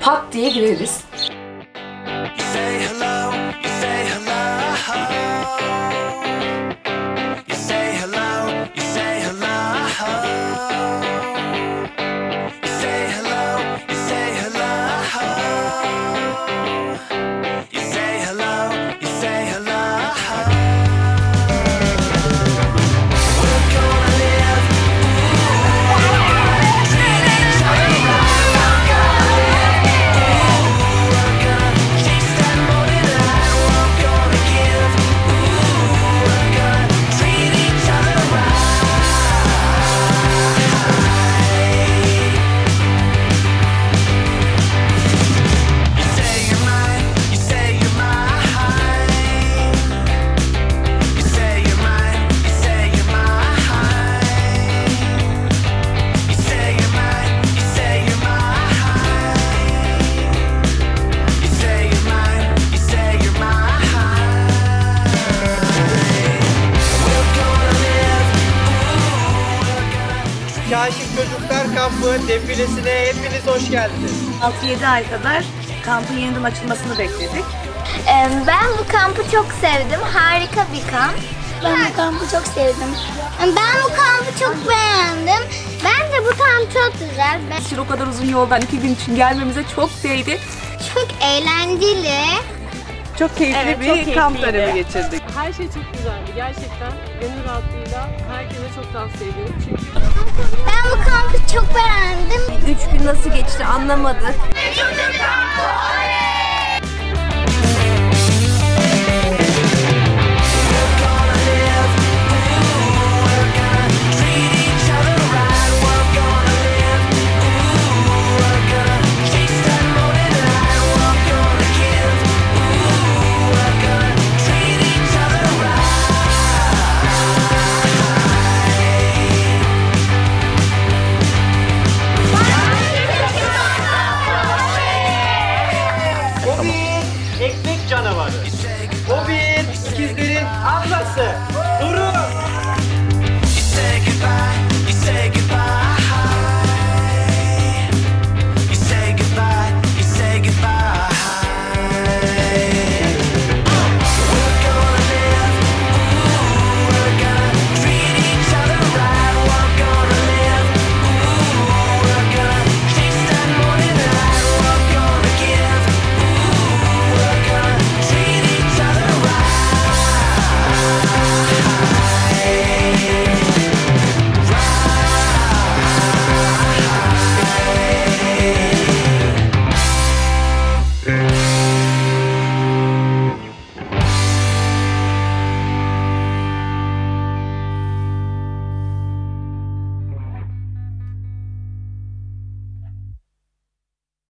pat diye gireriz. Çocuklar Kampı defilesine hepiniz hoş geldiniz. 6-7 ay kadar kampın yeniden açılmasını bekledik. Ee, Ben bu kampı çok sevdim. Harika bir kamp. Ben bu kampı çok sevdim. Ben bu kampı çok beğendim. Bence bu kamp çok güzel. Ben- o kadar uzun yoldan iki gün için gelmemize çok değdi. Çok eğlenceli. Çok keyifli Evet, bir çok keyifliydi. kamp dönemi geçirdik. Her şey çok güzeldi. Gerçekten gönül rahatlığıyla herkese çok tavsiye ediyorum. Çünkü Ben bu kampı çok beğendim. Üç gün nasıl geçti anlamadık.